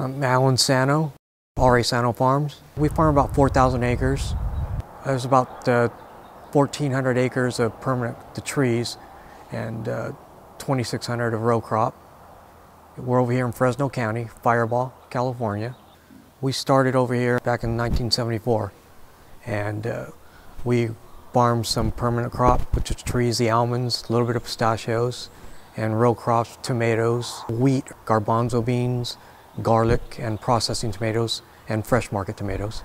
I'm Alan Sano, RA Sano Farms. We farm about 4,000 acres. There's about uh, 1,400 acres of permanent the trees and uh, 2,600 of row crop. We're over here in Fresno County, Firebaugh, California. We started over here back in 1974 and uh, we farmed some permanent crop, which is trees, the almonds, a little bit of pistachios, and row crops, tomatoes, wheat, garbanzo beans, garlic, and processing tomatoes, and fresh market tomatoes.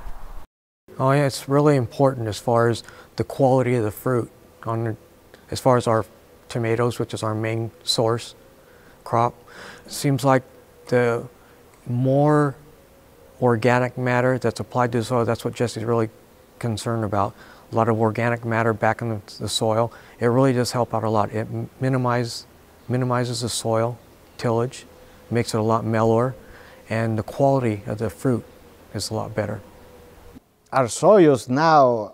Oh yeah, it's really important as far as the quality of the fruit. On, as far as our tomatoes, which is our main source crop, seems like the more organic matter that's applied to the soil, that's what Jesse's really concerned about. A lot of organic matter back in the, the soil. It really does help out a lot. It minimize, minimizes the soil tillage, makes it a lot mellower, and the quality of the fruit is a lot better. Our soils now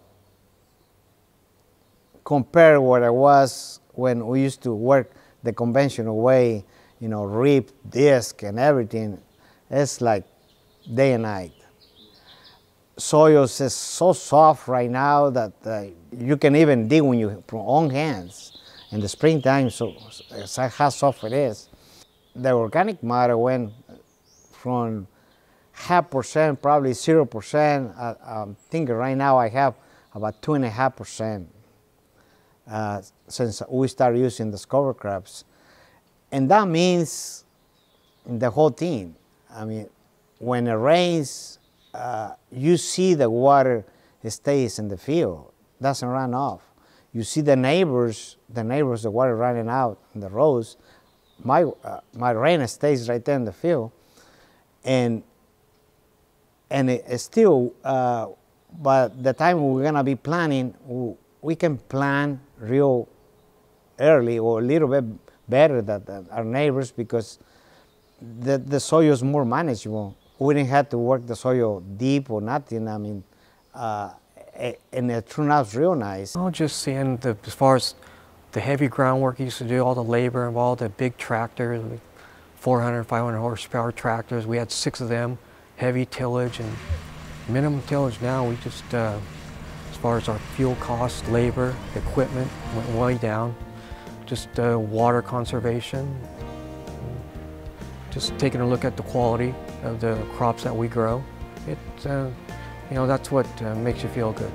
compare what it was when we used to work the conventional way, you know, rip, disc, and everything. It's like day and night. Soils is so soft right now that uh, you can even dig with your own hands in the springtime. So how soft it is. The organic matter went from half percent, probably zero percent. Uh, I'm thinking right now I have about two and a half percent uh, since we started using the cover crops. And that means the whole thing. I mean, when it rains, uh, you see the water stays in the field, doesn't run off. You see the neighbors, the neighbors, the water running out in the roads. My, uh, my rain stays right there in the field. And, and it, still, uh, by the time we're gonna be planning, we can plan real early or a little bit better than our neighbors because the, the soil is more manageable. We didn't have to work the soil deep or nothing. I mean, uh, and it turned out real nice. Well, just seeing the, as far as the heavy groundwork you used to do, all the labor involved, the big tractors, 400, 500 horsepower tractors. We had six of them, heavy tillage and minimum tillage now. We just uh, far as our fuel costs, labor, equipment went way down. Just uh, water conservation, just taking a look at the quality of the crops that we grow. It, uh, you know, that's what uh, makes you feel good.